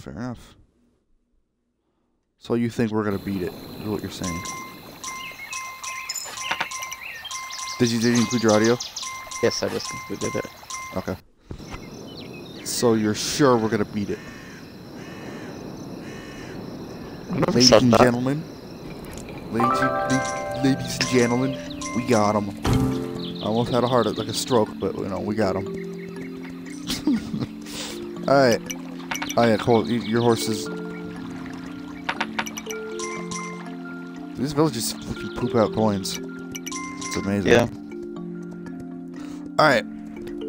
Fair enough. So you think we're gonna beat it? Is what you're saying? Did you did you include your audio? Yes, I just completed it. Okay. So you're sure we're gonna beat it, ladies and that. gentlemen? Ladies, and- ladies and gentlemen, we got him. I almost had a heart like a stroke, but you know we got him. All right. Oh yeah, Cole, y- your horses. These villages fucking poop out coins. It's amazing. Yeah. All right.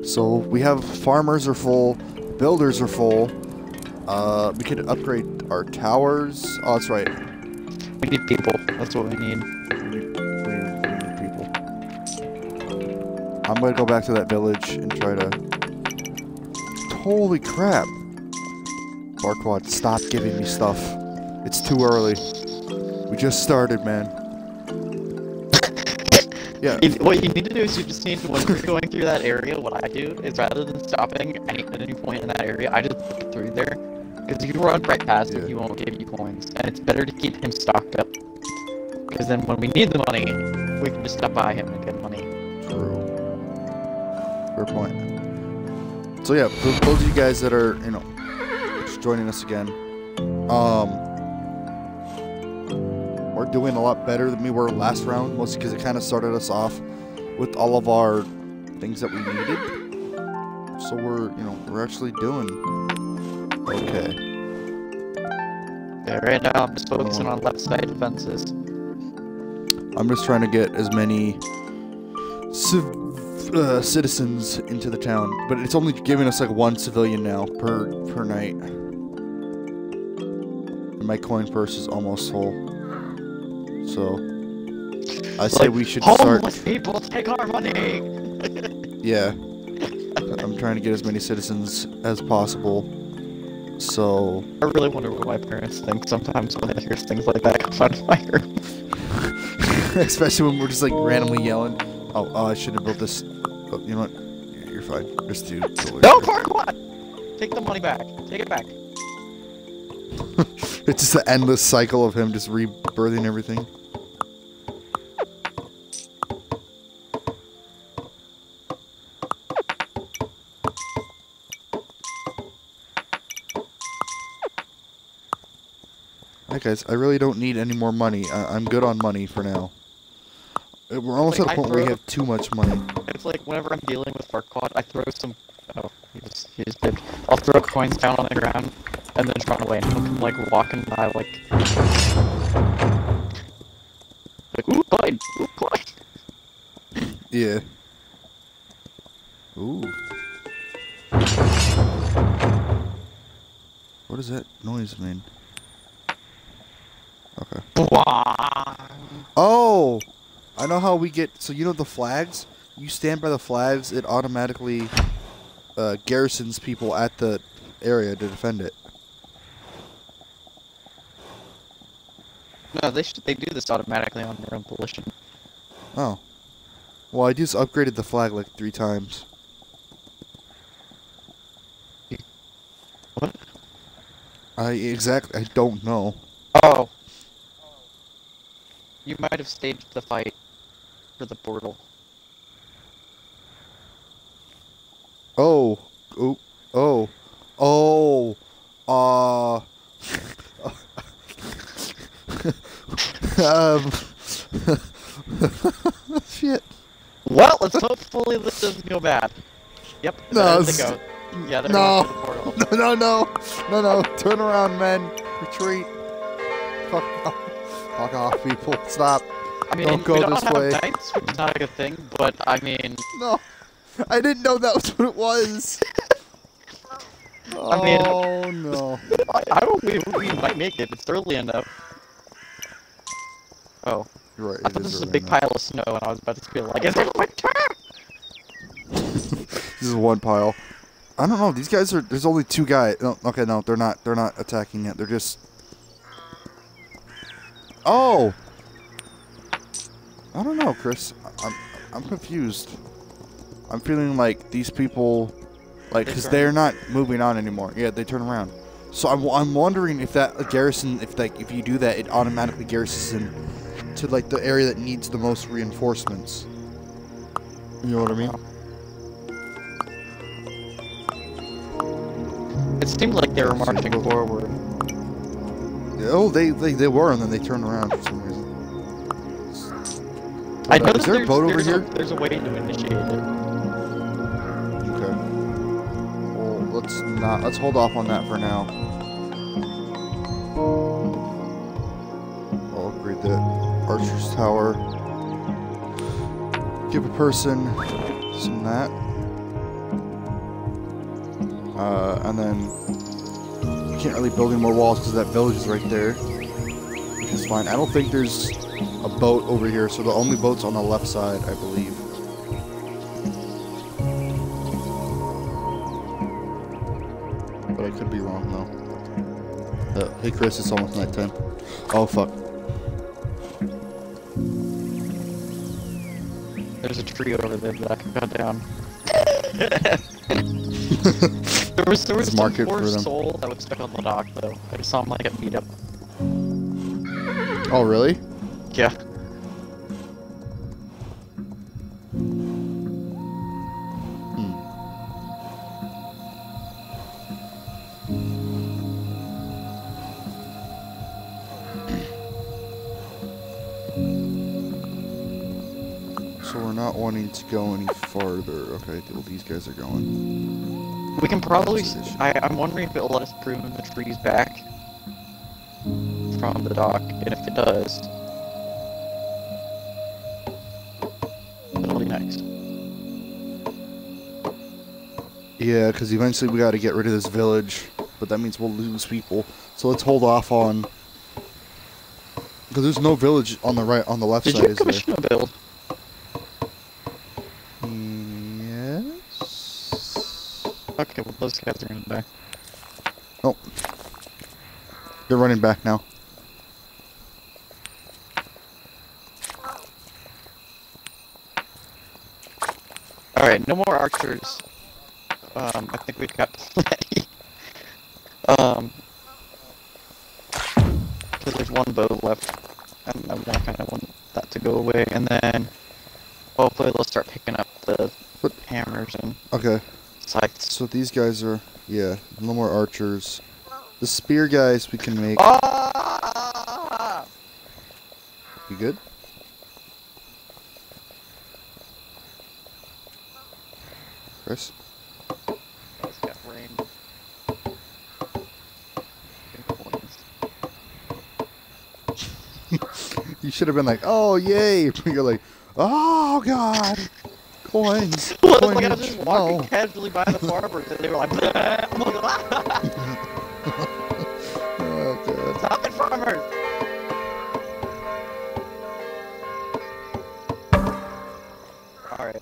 So we have farmers are full, builders are full. Uh, we could upgrade our towers. Oh, that's right. We need people. That's what we need. We need, we need, we need people. I'm gonna go back to that village and try to. Holy crap! Farquaad, stop giving me stuff. It's too early. We just started, man. Yeah. What you need to do is you just need to, when you're going through that area, what I do is rather than stopping any, at any point in that area, I just look through there. Because if you run right past Yeah. him, he won't give you coins. And it's better to keep him stocked up. Because then when we need the money, we can just stop by him and get money. True. Fair point. So yeah, for those of you guys that are, you know, joining us again, um, we're doing a lot better than we were last round, mostly because it kind of started us off with all of our things that we needed. So we're, you know, we're actually doing okay. Yeah, right now I'm just focusing on left side defenses. I'm just trying to get as many civ- uh, citizens into the town, but it's only giving us like one civilian now per per night. My coin purse is almost full. So I say Like, we should start. Homeless people take our money! Yeah, I'm trying to get as many citizens as possible. So I really wonder what my parents think sometimes when they hear things like that come out of my room. especially when we're just like randomly yelling. Oh, oh I shouldn't have built this. Oh, you know what? You're fine. Just do. No, Farquaad! Take the money back. Take it back. It's just the endless cycle of him just rebirthing everything. Alright guys, I really don't need any more money. I I'm good on money for now. Uh, We're almost Like, at a point where we have too much money. It's like whenever I'm dealing with Farquaad, I throw some. Oh, he just, he just did. I'll throw coins down on the ground and then just run away. And he'll come like walking by, like. Like, ooh, coin! Ooh, coin! Yeah. Ooh. What does that noise mean? Okay. Oh! I know how we get. So, you know the flags? You stand by the flags, it automatically uh, garrisons people at the area to defend it. No, they should. They do this automatically on their own volition. Oh. Well, I just upgraded the flag like three times. What? I exactly. I don't know. Oh. You might have staged the fight for the portal. Oh, oh, oh, oh, uh, um, shit. Well, let's hopefully this doesn't go bad. Yep. No, there they go. Yeah, no. going the. No, no, no, no, no, turn around, men, retreat. Fuck off, fuck off, people, stop. I mean, Don't go we don't this have way. knights, which is not a good thing, but I mean, No, I didn't know that was what it was. I mean- oh no. I, I don't. We, we might make it. It's early enough. Oh, You're right. I thought this was a big pile of snow, and I was about to feel like, is it winter? This is one pile. I don't know. These guys are. There's only two guys. No, okay, no, they're not. They're not attacking yet. They're just. Oh. I don't know, Chris. I'm. I'm confused. I'm feeling like these people, like, because they're not moving on anymore. Yeah, they turn around. So I'm, I'm wondering if that uh, garrison, if like if you do that, it automatically garrisons in to like the area that needs the most reinforcements. You know what I mean? It seemed like they were marching forward. Oh, they, they they were, and then they turned around for some reason. I know is there a boat over here? A, there's a way to initiate it. Okay. Well, let's not. Let's hold off on that for now. Tower. Give a person some that. Uh, and then we can't really build any more walls because that village is right there, which is fine. I don't think there's a boat over here, so the only boat's on the left side, I believe. but I could be wrong though. Uh, hey Chris, it's almost nighttime. Oh fuck. There's a tree over there that I can cut down. there was there was some poor for them. soul that was stuck on the dock though. I just saw him like get beat up. Oh really? Yeah. To go any farther. Okay, well these guys are going. We can probably. That's an issue. I, I'm wondering if it'll let us prune the trees back from the dock, and if it does, it'll be nice. Yeah, because eventually we got to get rid of this village, but that means we'll lose people. So let's hold off on. Because there's no village on the right, on the left Did side, you is there? commission a build? Okay, well those guys are gonna die. Oh. They're running back now. All right, no more archers. Um, I think we've got plenty. um, because there's one bow left, and I kind of want that to go away, and then hopefully they'll start picking up the hammers and Okay. So these guys are, yeah, no more archers. The spear guys we can make. You good? Chris? You should have been like, oh, yay. You're like, oh, God. Coins. It's like I was just walking no." casually by the farmers, and they were like, I'm like, Oh, God. Stop it, farmers! Alright,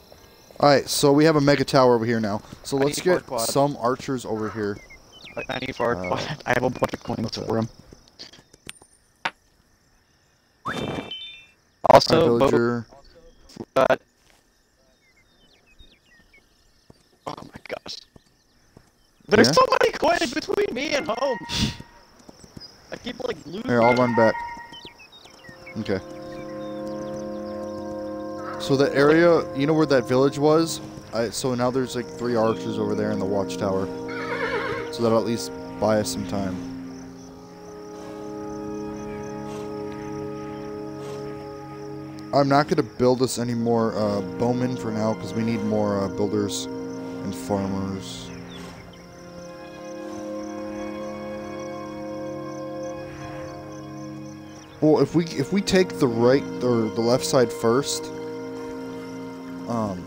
Alright, so we have a mega tower over here now. So I let's get some archers over here. I- need for Uh, I have a bunch of coins okay. for. Our Also, Bo- villager. uh, oh my gosh. There's Yeah? so many coins between me and home! I keep like losing. Here, I'll run back. Okay. So the area, you know where that village was? I, so now there's like three archers over there in the watchtower. So that'll at least buy us some time. I'm not going to build us any more uh, bowmen for now because we need more uh, builders and farmers. Well, if we if we take the right or the left side first, um,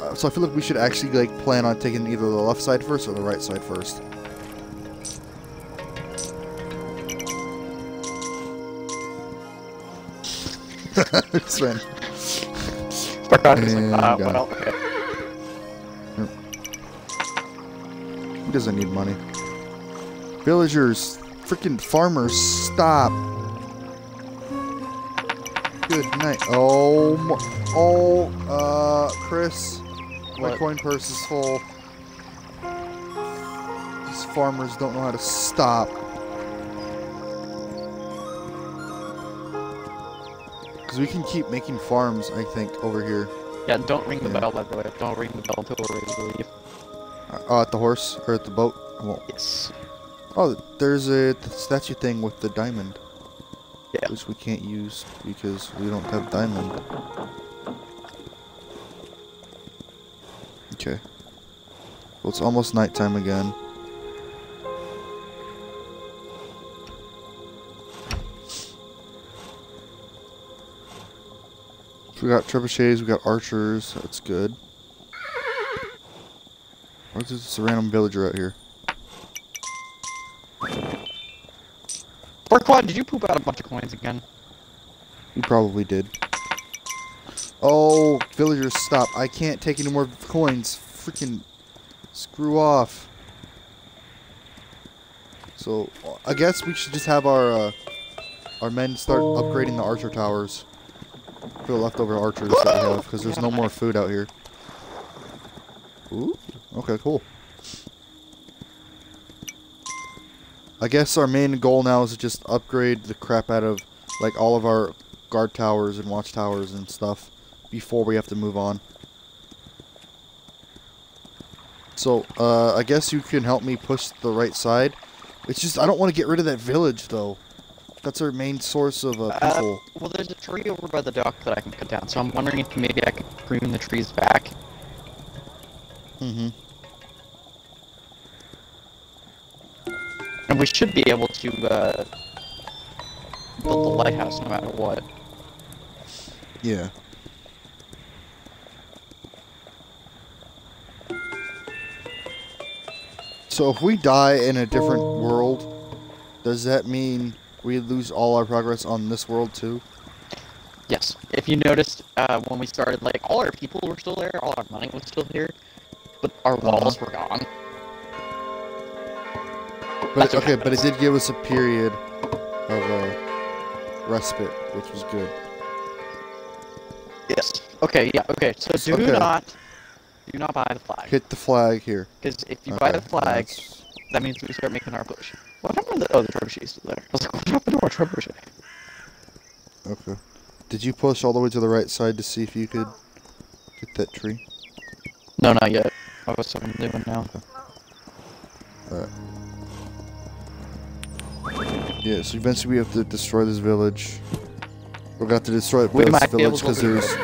uh, so I feel like we should actually like plan on taking either the left side first or the right side first. Sven. It's like, And uh, well, okay. He doesn't need money. Villagers, freaking farmers, stop. Good night. Oh, oh, uh, Chris, my coin purse is full. These farmers don't know how to stop. Because we can keep making farms, I think, over here. Yeah, don't ring the Yeah. bell, by the way. Don't ring the bell until we're ready to leave. Uh, at the horse, or at the boat. I won't. Yes. Oh, there's a statue thing with the diamond. Yeah. Which we can't use because we don't have diamond. Okay. Well, it's almost nighttime again. We got trebuchets, we got archers. That's good. Why is just a random villager out here? Farquaad, did you poop out a bunch of coins again? You probably did. Oh, villagers, stop. I can't take any more coins. Freaking screw off. So, I guess we should just have our uh, our men start upgrading the archer towers for the leftover archers that we have, because there's no more food out here. Ooh, okay, cool. I guess our main goal now is to just upgrade the crap out of like all of our guard towers and watchtowers and stuff before we have to move on. So, uh, I guess you can help me push the right side. It's just, I don't want to get rid of that village, though. That's our main source of uh, Uh, people. well, there's a tree over by the dock that I can cut down, so I'm wondering if maybe I could prune the trees back. mm-hmm. We should be able to, uh, build the lighthouse no matter what. Yeah. So if we die in a different world, does that mean we lose all our progress on this world too? Yes. If you noticed, uh, when we started, like, all our people were still there, all our money was still here, but our walls were gone. But okay, but it did give us a period of uh, respite, which was good. Yes. Okay, yeah, okay, so do Okay. not, do not buy the flag. Hit the flag here. Because if you buy the flag, that's- that means we start making our push. What happened to the, oh, the trebuchet's still there. I was like, what happened to our trebuchet? Okay. Did you push all the way to the right side to see if you could get that tree? No, not yet. I was something doing now. Alright. Yeah, so eventually we have to destroy this village. We're gonna have to destroy We this be village because there's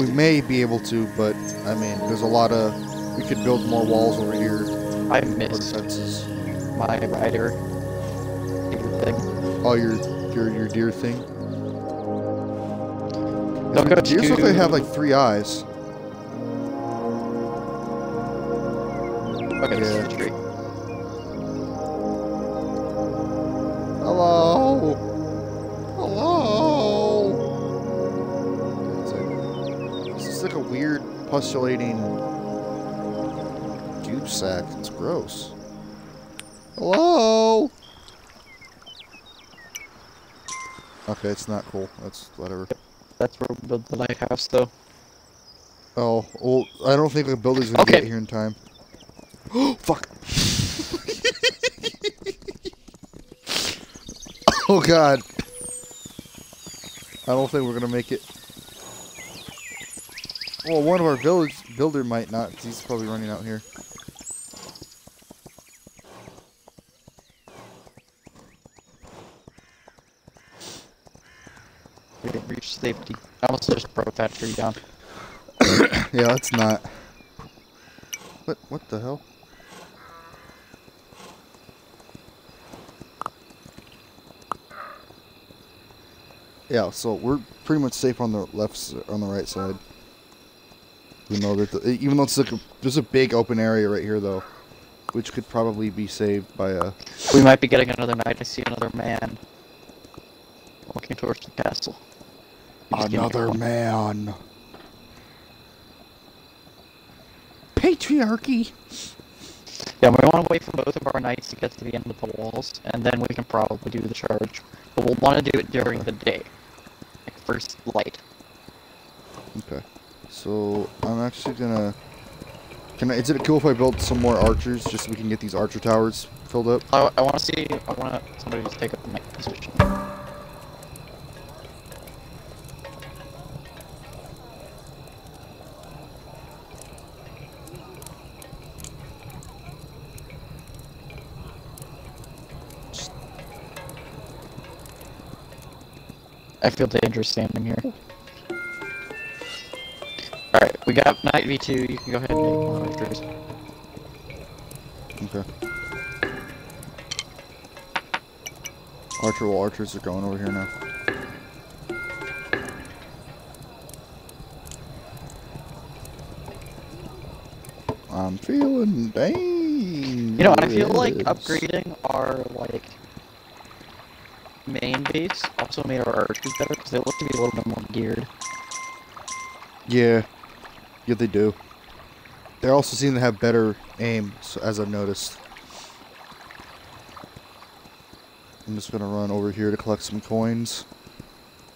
we may be able to, but I mean, there's a lot of we could build more walls over here I missed my rider. Thing. Oh, your your your deer thing. Go Deers look like they have like three eyes. Okay, Yeah. Hello. Hello. This is like a weird postulating cube sack. It's gross. Hello. Okay, it's not cool. That's whatever. That's where we build the lighthouse, though. Oh, well, I don't think the builder's gonna Okay. get here in time. Oh, fuck. oh, God. I don't think we're gonna make it. Well, one of our village builder might not. he's probably running out here. We didn't reach safety. I almost just broke that tree down. Yeah, that's not. What? What the hell? Yeah, so we're pretty much safe on the left, on the right side. Know that, the, even though it's like a, there's a big open area right here though, which could probably be saved by a. We might be getting another knight. I see another man walking towards the castle. He just gave me a Another man. Patriarchy. Yeah, we want to wait for both of our knights to get to the end of the walls, and then we can probably do the charge. But we'll want to do it during the day, first light. Okay. So I'm actually gonna Can I, is it cool if I build some more archers just so we can get these archer towers filled up? I, I want to see. I want somebody to take up my position. I feel dangerous standing here. Alright, we got Knight V2, you can go ahead and make one of yours. Okay. Archer, well, archers are going over here now. I'm feeling dangerous. You know, I feel like upgrading our, like, main base also made our archers better, because they look to be a little bit more geared. Yeah. Yeah, they do. They also seem to have better aim, as I've noticed. I'm just gonna run over here to collect some coins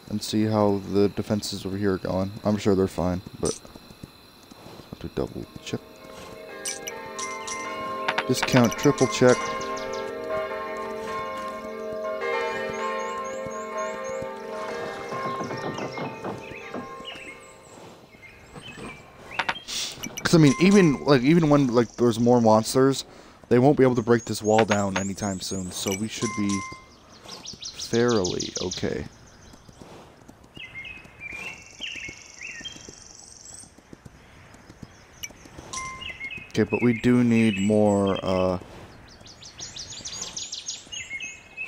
and see how the defenses over here are going. I'm sure they're fine, but to double check. Discount triple check. I mean, even like even when like there's more monsters, they won't be able to break this wall down anytime soon. So we should be fairly okay. Okay, but we do need more. Uh,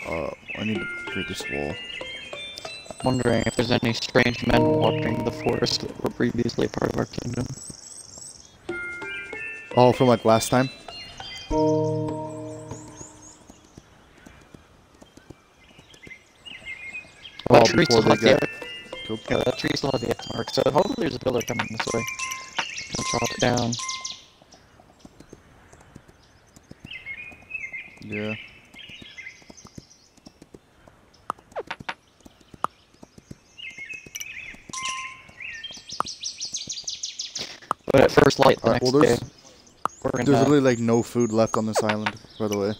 uh, I need to create this wall. Wondering if there's any strange men walking the forest that were previously part of our kingdom. Oh, from like last time. That Oh, tree still has the killed. yeah, that tree still has the X mark, so hopefully there's a builder coming this way. I'll chop it down. Yeah. But at first light the Alright, next well, day, There's gonna... literally like no food left on this island, by the way.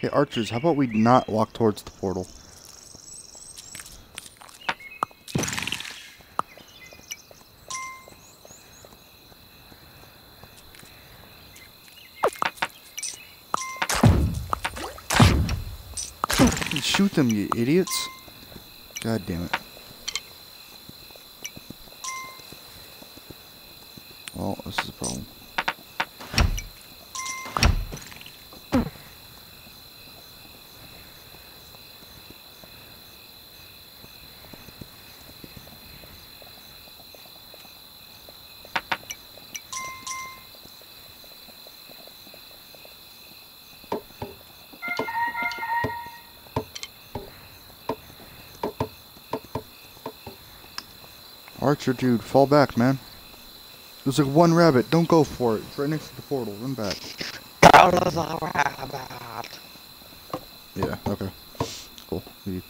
Hey, archers, how about we not walk towards the portal? Shoot them, you idiots. God damn it. Well, this is a problem. Archer, dude, fall back, man. There's like one rabbit. Don't go for it. It's right next to the portal. Run back. Out of the rabbit! Yeah, okay. Cool. I'm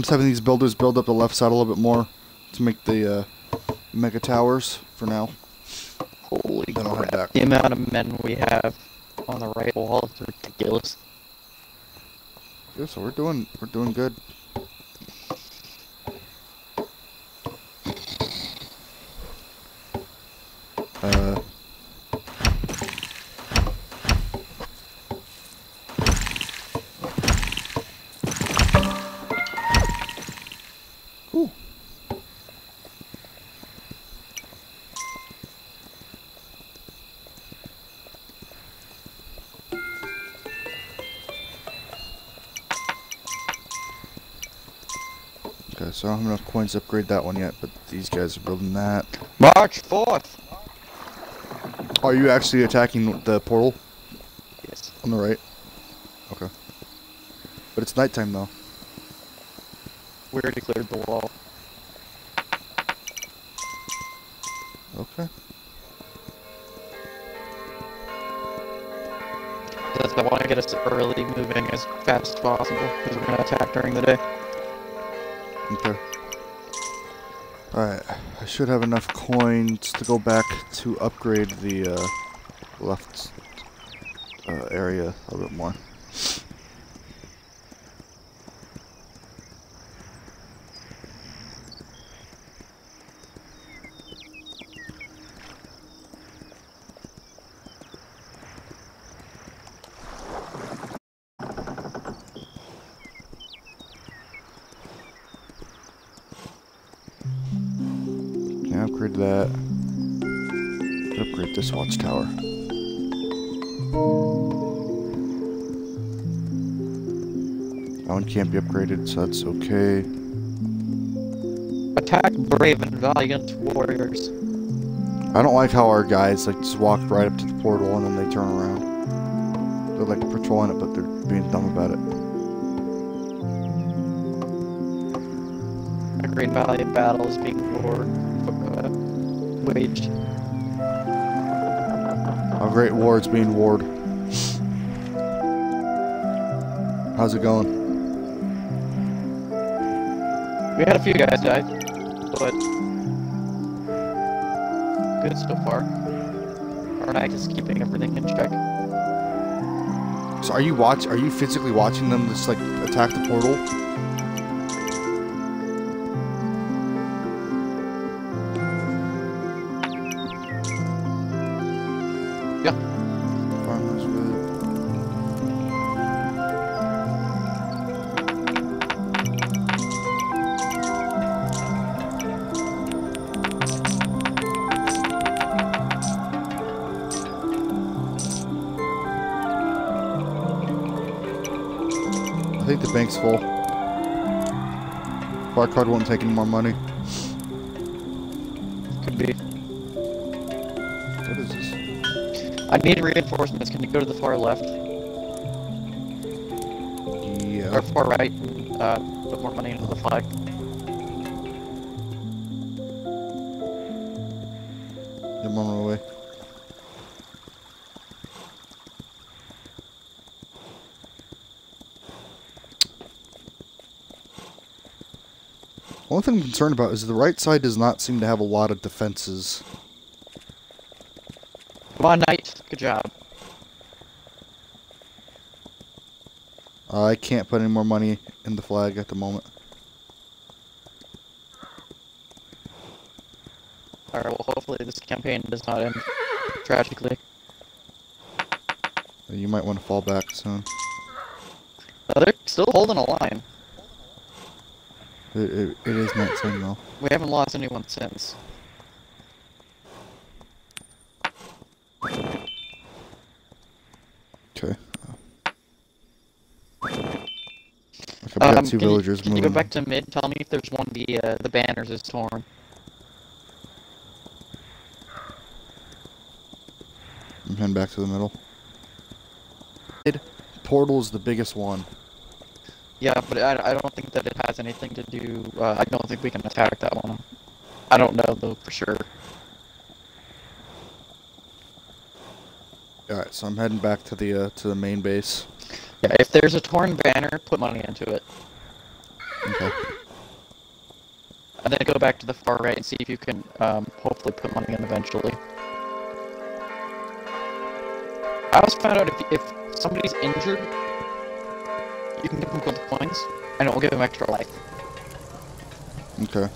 just having these builders build up the left side a little bit more to make the uh, mega towers for now. Holy Then crap. back. The amount of men we have on the right wall is ridiculous. Yeah, so we're doing we're doing good. Don't have enough coins to upgrade that one yet, but these guys are building that. March 4th! Are you actually attacking the portal Yes. on the right? Okay. But it's nighttime though. We already cleared the wall. Okay. That's I want to get us early moving as fast as possible because we're gonna attack during the day. Okay. Alright, I should have enough coins to go back to upgrade the uh, left uh, area a little bit more. Watchtower. That one can't be upgraded, so that's okay. Attack brave and valiant warriors. I don't like how our guys like just walk right up to the portal and then they turn around. They're like patrolling it, but they're being dumb about it. A great valiant battle is being war, uh, waged. Great war is being warred. How's it going? We had a few guys die, but good so far. Knight is keeping everything in check. So are you watch? Are you physically watching them just like attack the portal? Farquaad won't take any more money. Could be. What is this? I need reinforcements. Can you go to the far left Yeah. or far right and uh, put more money into the flag? I'm on my way. One thing I'm concerned about is the right side does not seem to have a lot of defenses. Come on, knight. Good job. I can't put any more money in the flag at the moment. Alright, well, hopefully this campaign does not end tragically. You might want to fall back soon. They're still holding a line. It, it, it is night time though. We haven't lost anyone since. Okay. Okay, we got Um, two can you- villagers can moving. you go back to mid? Tell me if there's one of the uh, the banners is torn. I'm heading back to the middle. Portal is the biggest one. Yeah, but I, I don't think that it has anything to do. Uh, I don't think we can attack that one. I don't know though for sure. All right, so I'm heading back to the uh, to the main base. Yeah, if there's a torn banner, put money into it, Okay. and then go back to the far right and see if you can um, hopefully put money in eventually. I also found out if if somebody's injured, you can give them gold coins, and it will give them extra life. Okay.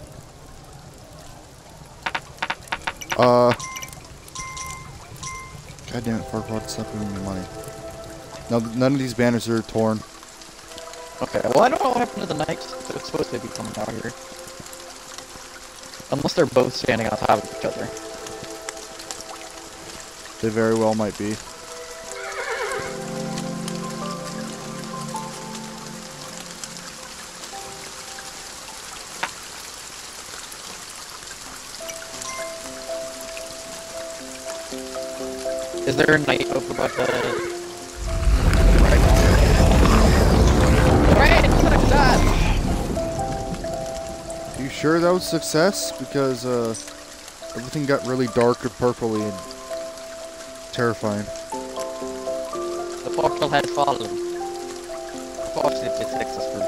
Uh. God damn it, Farquaad, stop giving me money. No, none of these banners are torn. Okay, well I don't know what happened to the knights. They're supposed to be coming out here. Unless they're both standing on top of each other. They very well might be. There a knight over by the... Right. Right, success! You sure that was success? Because uh, everything got really dark and purpley and terrifying. The portal has fallen. Of course it is successful.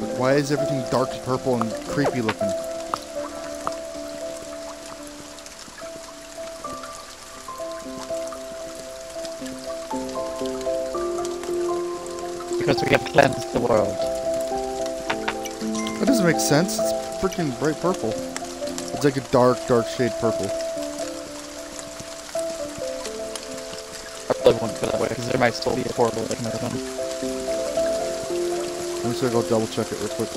But why is everything dark and purple and creepy looking? Because we have cleansed the world. That doesn't make sense. It's freaking bright purple. It's like a dark, dark shade purple. I probably won't go that way, because there might still be a portal that can open. I'm just gonna go double check it real quick.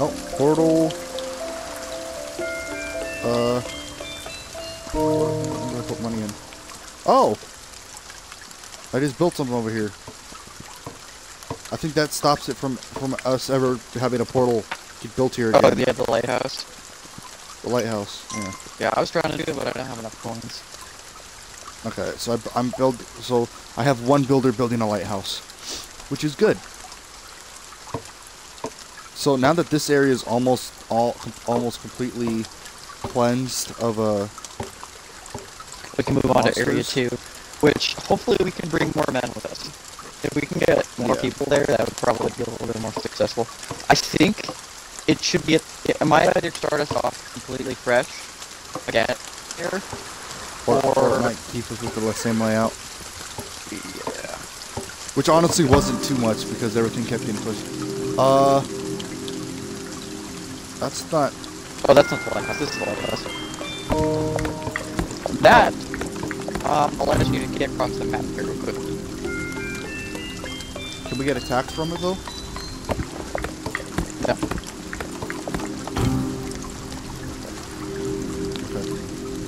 Oh, portal. Uh. I'm gonna put money in. Oh! I just built something over here. I think that stops it from from us ever having a portal get built here Oh, yeah, the lighthouse. The lighthouse. Yeah. Yeah, I was trying to do it, but I don't have enough coins. Okay, so I, I'm build. So I have one builder building a lighthouse, which is good. So now that this area is almost all com- almost completely cleansed of uh We can move on to area two, which hopefully we can bring more men with us. If we can get more Yeah. people there, that would probably be a little bit more successful. I think it should be. A, it might either start us off completely fresh again here, or, or or it might keep us with the same layout, yeah. which honestly wasn't too much because everything kept getting pushed. Uh, that's not. Oh, that's not the lighthouse. This is the lighthouse. That um, allows you to get across the map here real quick. Can we get attacked from it though? No. Okay.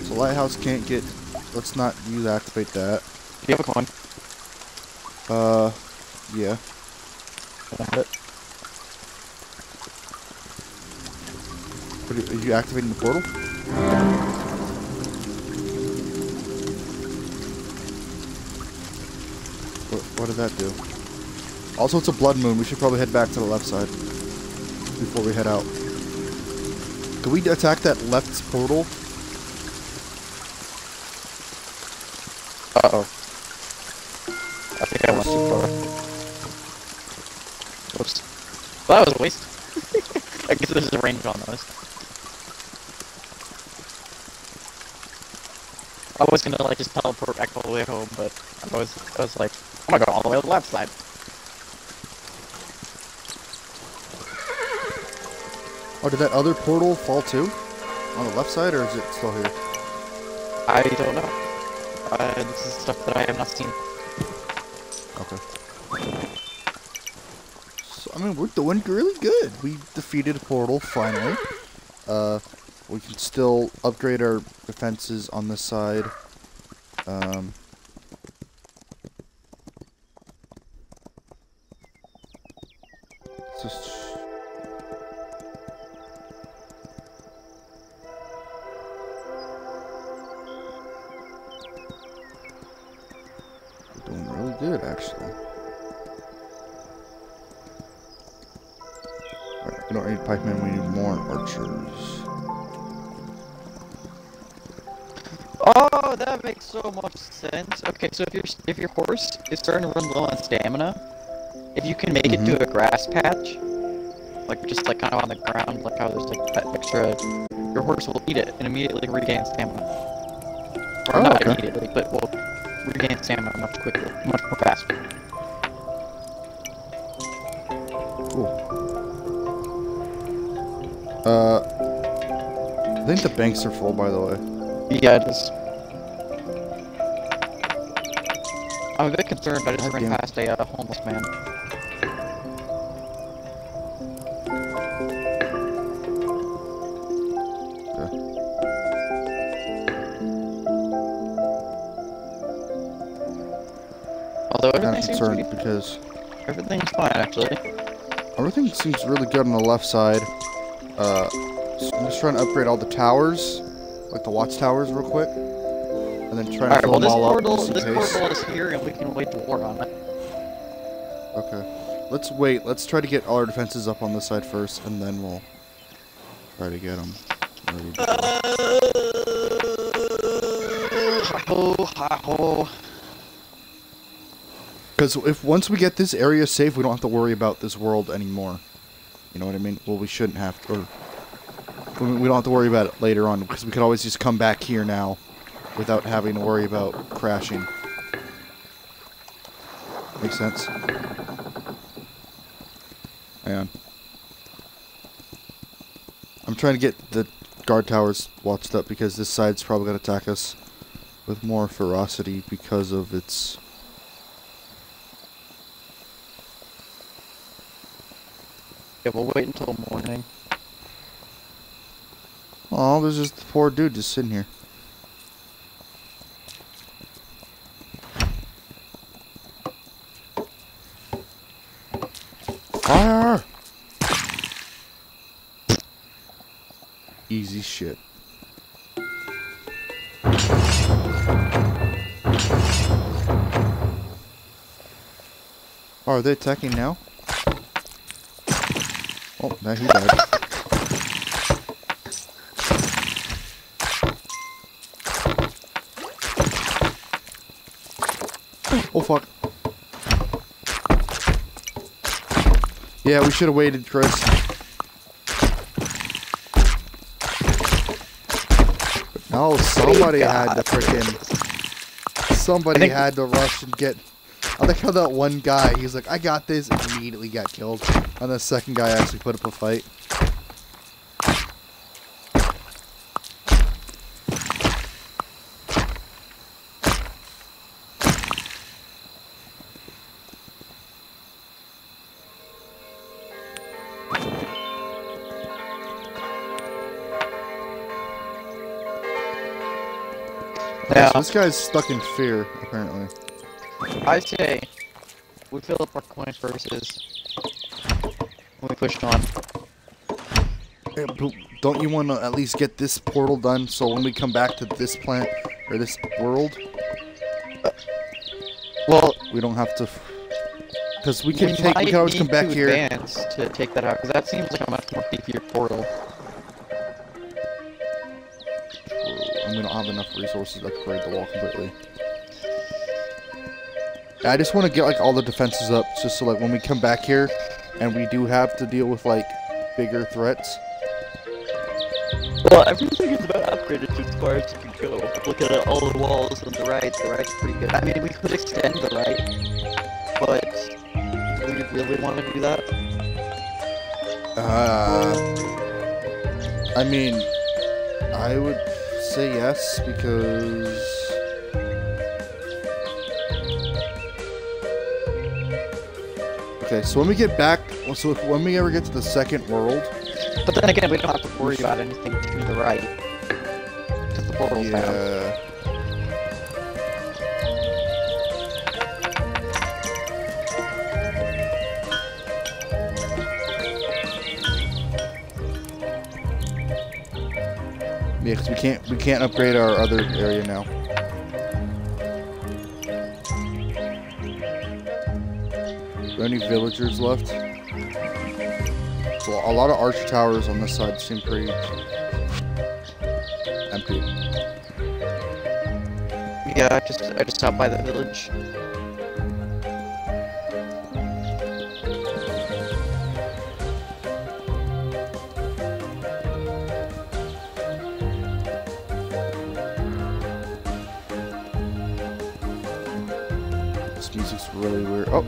So lighthouse can't get. Let's not use activate that. Do you have a coin? Uh, yeah. I have it. What are, are you activating the portal? What, did that do? Also, it's a blood moon. We should probably head back to the left side before we head out. Can we attack that left portal? Uh oh. I think I went too far. Whoops. Well, that was a waste. I guess there's a range on those. I was gonna like just teleport back all the way home, but I was I was like, I'm gonna go all the way to the left side. Oh, did that other portal fall too? On the left side, or is it still here? I don't know. Uh, this is stuff that I have not seen. Okay. So, I mean, we're doing really good. We defeated a portal, finally. Uh, we can still upgrade our defenses on this side. Um, doing really good, actually. Alright, we don't need pikemen, we need more archers. Oh, that makes so much sense. Okay, so if your if your horse is starting to run low on stamina, if you can make it to mm-hmm. a grass patch, like just like kind of on the ground, like how there's like that extra, your horse will eat it and immediately regain stamina. Or Oh, not okay. immediately, but will regain stamina much quicker, much more faster. Cool. Uh, I think the banks are full, by the way. Yeah, it is. I'm a bit concerned. I just God ran past a uh, homeless man. Although Kind everything of seems to be concerned because Everything's fine, actually. everything seems really good on the left side. Uh, So I'm just trying to upgrade all the towers, like the watchtowers, real quick, and then trying to fill well them all portal, up this portal is here and we can wage war on it. Okay. Let's wait. Let's try to get all our defenses up on this side first, and then we'll try to get them. Ho, ha, ho. Because if once we get this area safe, we don't have to worry about this world anymore. You know what I mean? Well, we shouldn't have to, or we don't have to worry about it later on because we could always just come back here now without having to worry about crashing. Makes sense? Hang on. I'm trying to get the guard towers watched up because this side's probably going to attack us with more ferocity because of its Yeah, we'll wait until morning. Oh, there's just the poor dude just sitting here. Fire! Easy shit. Oh, are they attacking now? Oh, now he died. Oh fuck. Yeah, we should have waited, Chris. But No, somebody had to freaking. Somebody had to rush and get. I like how that one guy, he's like, I got this, and immediately got killed. Oh, and the second guy actually put up a fight. Yeah, so this guy's stuck in fear, apparently. I say we fill up our coin purses when we push on. Don't you want to at least get this portal done so when we come back to this planet or this world, uh, Well, we don't have to. Because we can we take, we can always come back to here. advance to take that out because that seems like a much more beefier portal. And we don't have enough resources to upgrade the wall completely. I just want to get like all the defenses up, just so like when we come back here, and we do have to deal with like bigger threats. Well, everything is about upgraded to as far as you can go. Look at all the walls on the right. The right's pretty good. I mean, we could extend the right, but do we really want to do that? Uh, I mean, I would say yes because. Okay, so when we get back, so if, when we ever get to the second world, But then again, we don't have to worry about anything to the right. Because the portal's down. yeah. because we can't we can't upgrade our other area now. Are there any villagers left? A lot of archer towers on this side seem pretty empty. Yeah, I just I just stopped by the village. This music's really weird. Oh!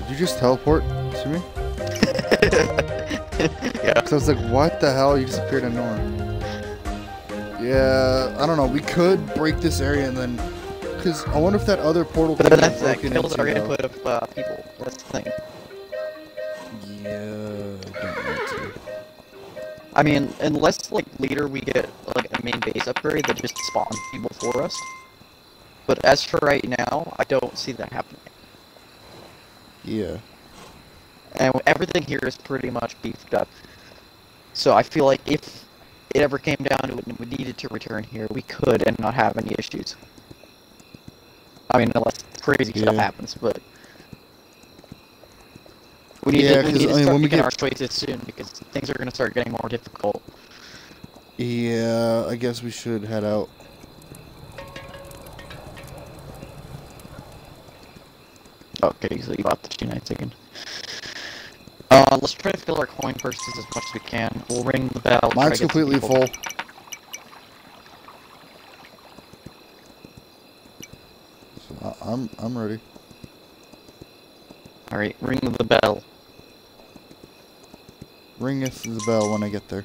Did you just teleport Cause I was like, what the hell? You just appeared in nowhere. Yeah, I don't know. We could break this area and then, cause I wonder if that other portal But could be that's that broken kills into, our input of uh, people. That's the thing. Yeah, I don't want to. I mean, unless like later we get like a main base upgrade that just spawns people for us. But as for right now, I don't see that happening. Yeah. And everything here is pretty much beefed up. So I feel like if it ever came down to it and we needed to return here, we could and not have any issues. I mean, unless crazy stuff happens, but we need Yeah, to, we need to I mean, when we get- our choices soon because things are going to start getting more difficult. Yeah, I guess we should head out. Okay, so you bought the two knights again. Uh, let's try to fill our coin purses as much as we can. We'll ring the bell. Mine's completely full. So I- I'm I'm ready. Alright, ring the bell. Ringeth the bell when I get there.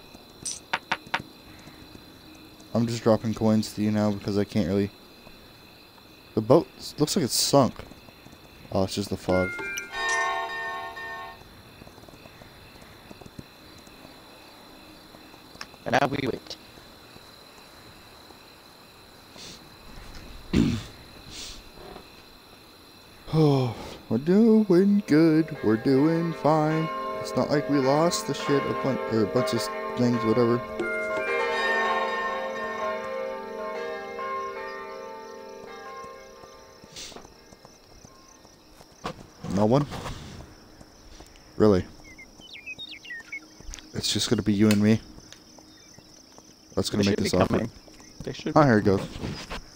I'm just dropping coins to you now because I can't really. The boat looks like it's sunk. Oh, it's just the fog. And now we wait. Oh, we're doing good. We're doing fine. It's not like we lost the shit a bunch or a bunch of things, whatever. No one? Really? It's just gonna be you and me. That's gonna They make this awkward. They should. Oh, here it goes.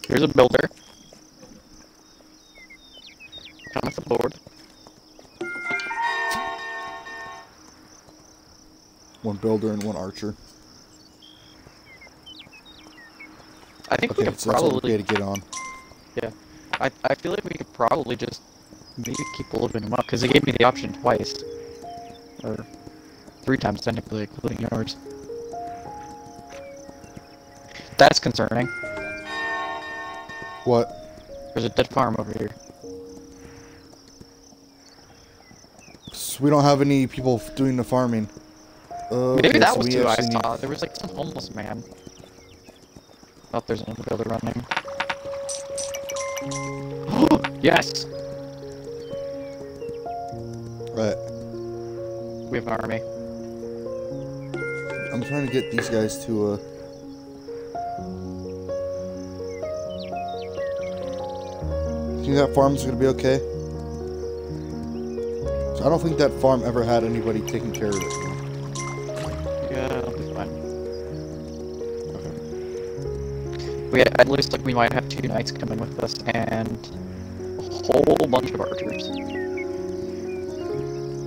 Here's a builder. Come with the board. One builder and one archer. I think we Okay, could so that's what we probably. pay to get on. Yeah, I, I feel like we could probably just maybe keep opening them up because they gave me the option twice, or three times technically, including yours. That's concerning. What? There's a dead farm over here. So we don't have any people doing the farming. Uh, Maybe okay, that so was who I saw. There was like some homeless man. Oh, there's another builder running. yes! Right. We have an army. I'm trying to get these guys to, uh... Think that farm's gonna be okay? So I don't think that farm ever had anybody taking care of it. Yeah, it'll be fine. Okay. We at least like we might have two knights coming with us and a whole bunch of archers.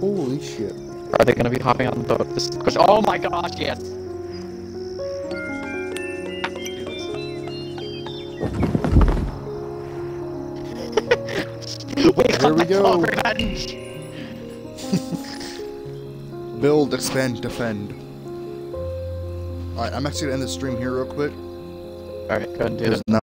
Holy shit. Are they gonna be hopping on the boat? This is the question. Oh my gosh, yes! Go. Revenge! Build, expand, defend. Alright, I'm actually gonna end the stream here real quick. Alright, go ahead and do it.